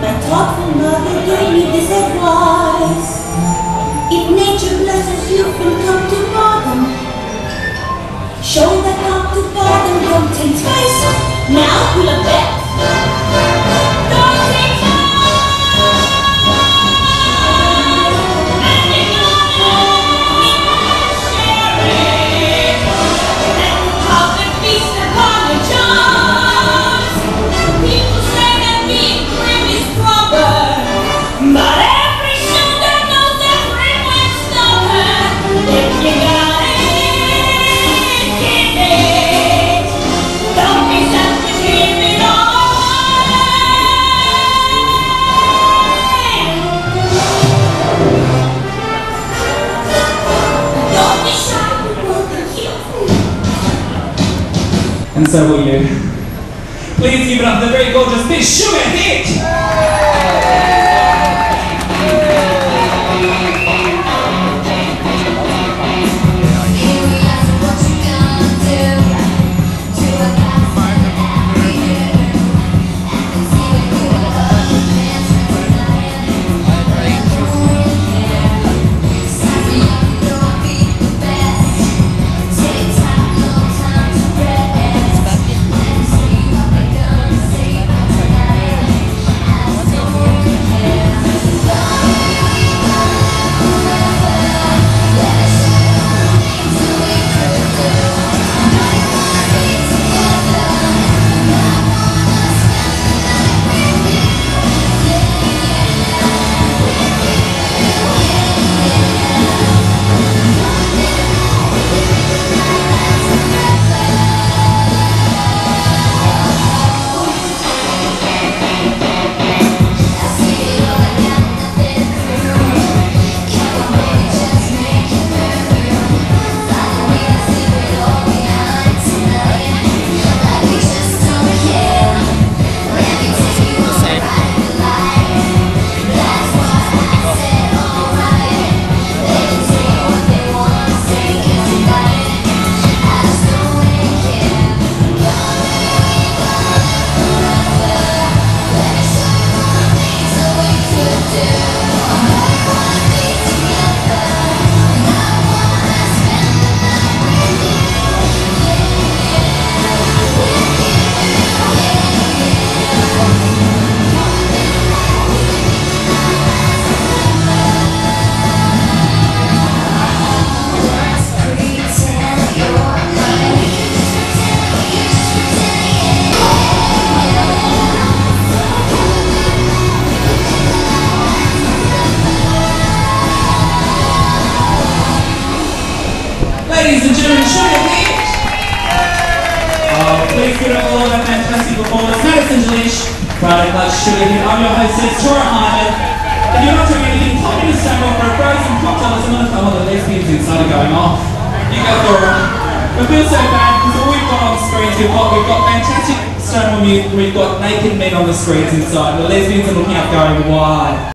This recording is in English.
My thoughtful mother gave me this advice. If nature blesses you And so will you. Please give it up the very gorgeous Miss Sugar Hit! Madison Delish, Friday Clutch Sugar Hit. I'm your hostess, Tora Hymen. If you're not doing anything, pop into Stonewall for a frozen cocktail or something. Oh, the lesbians inside are going off. You go, Tora. I feel so bad because all we've got on the screens, we've got, we've got fantastic Stonewall music, we've got naked men on the screens inside. The lesbians are looking up going, why?